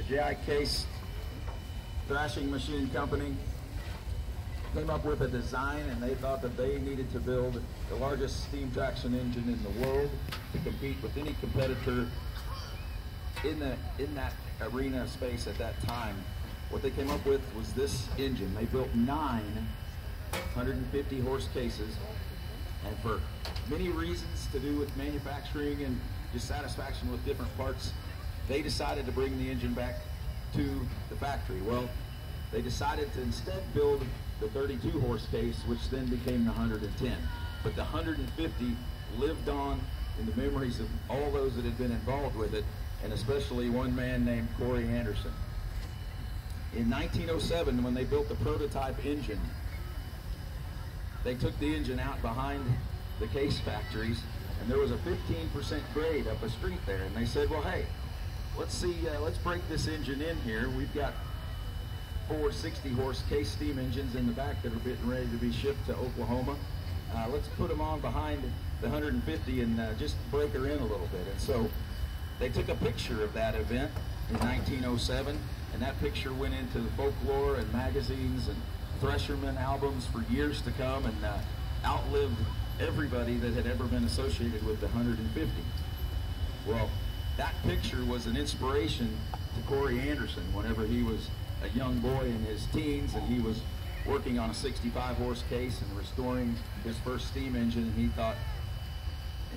the J.I. Case Threshing Machine Company came up with a design and they thought that they needed to build the largest steam traction engine in the world to compete with any competitor in the in that arena space at that time. What they came up with was this engine. They built nine 150 horse cases and for many reasons to do with manufacturing and dissatisfaction with different parts, they decided to bring the engine back to the factory. Well, they decided to instead build the 32 horse case, which then became the 110. But the 150 lived on in the memories of all those that had been involved with it, and especially one man named Kory Anderson. In 1907, when they built the prototype engine, they took the engine out behind the case factories, and there was a 15% grade up a street there, and they said, well, hey, let's see, uh, let's break this engine in here. We've got four 60 horse case steam engines in the back that are getting ready to be shipped to Oklahoma. Uh, let's put them on behind the 150 and uh, just break her in a little bit. And so they took a picture of that event in 1907, and that picture went into the folklore and magazines and Thresherman albums for years to come and uh, outlived everybody that had ever been associated with the 150. Well, that picture was an inspiration to Kory Anderson whenever he was a young boy in his teens and he was working on a 65 horse case and restoring his first steam engine and he thought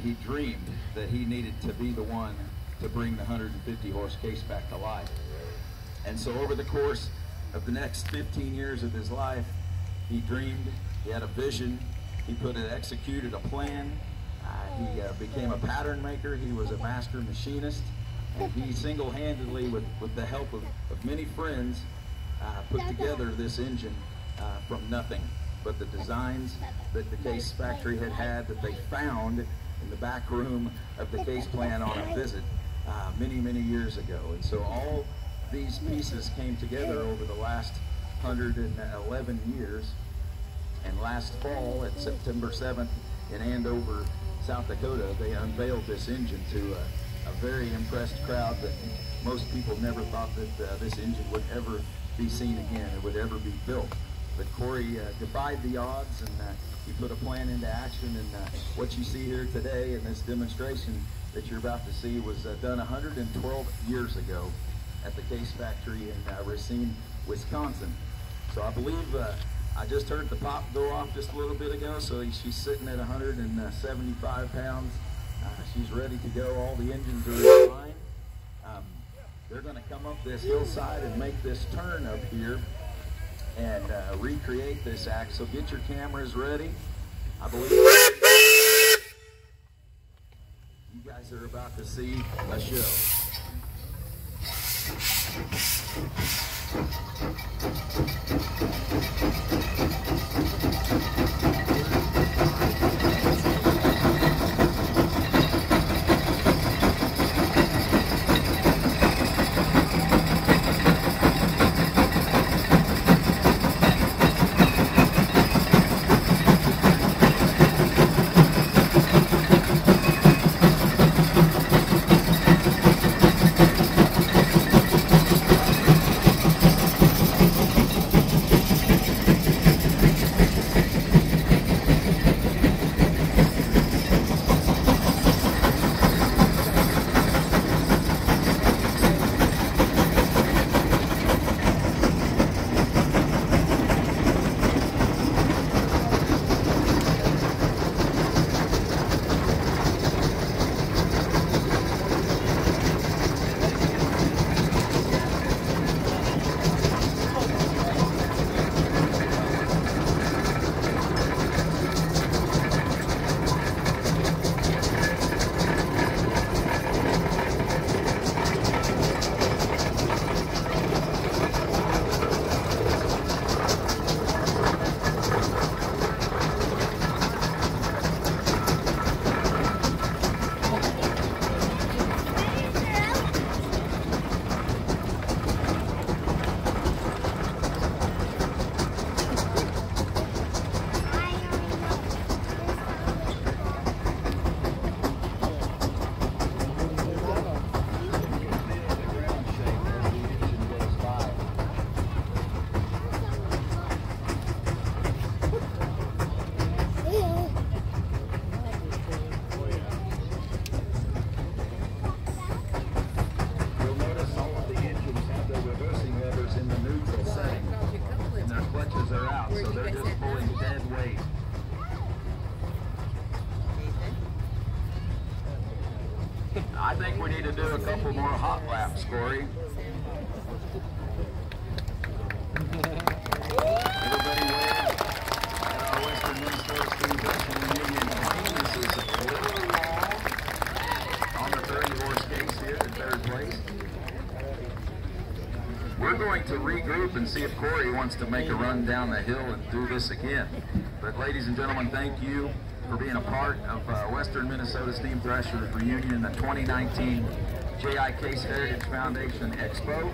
he dreamed that he needed to be the one to bring the 150 horse case back to life. And so over the course of the next 15 years of his life, he dreamed, he had a vision, he put it, executed a plan, he uh, became a pattern maker, he was a master machinist, and he single-handedly, with, with the help of, of many friends, uh, put together this engine uh, from nothing. But the designs that the case factory had had that they found in the back room of the case plant on a visit uh, many, many years ago. And so all these pieces came together over the last 111 years. And last fall, at September 7th, in Andover, South Dakota, they unveiled this engine to a, a very impressed crowd that most people never thought that uh, this engine would ever be seen again, it would ever be built. But Kory uh, defied the odds and uh, he put a plan into action and uh, what you see here today in this demonstration that you're about to see was uh, done 112 years ago at the case factory in uh, Racine, Wisconsin. So I believe I just heard the pop go off just a little bit ago, so she's sitting at 175 pounds. Uh, she's ready to go. All the engines are in line. Um, they're going to come up this hillside and make this turn up here and uh, recreate this act. So get your cameras ready. I believe you guys are about to see a show. are out, so they're just pulling dead weight. I think we need to do a couple more hot laps, Kory. going to regroup and see if Kory wants to make a run down the hill and do this again. But ladies and gentlemen, thank you for being a part of uh, Western Minnesota Steam Threshers Reunion, the 2019 J.I. Case Heritage Foundation Expo.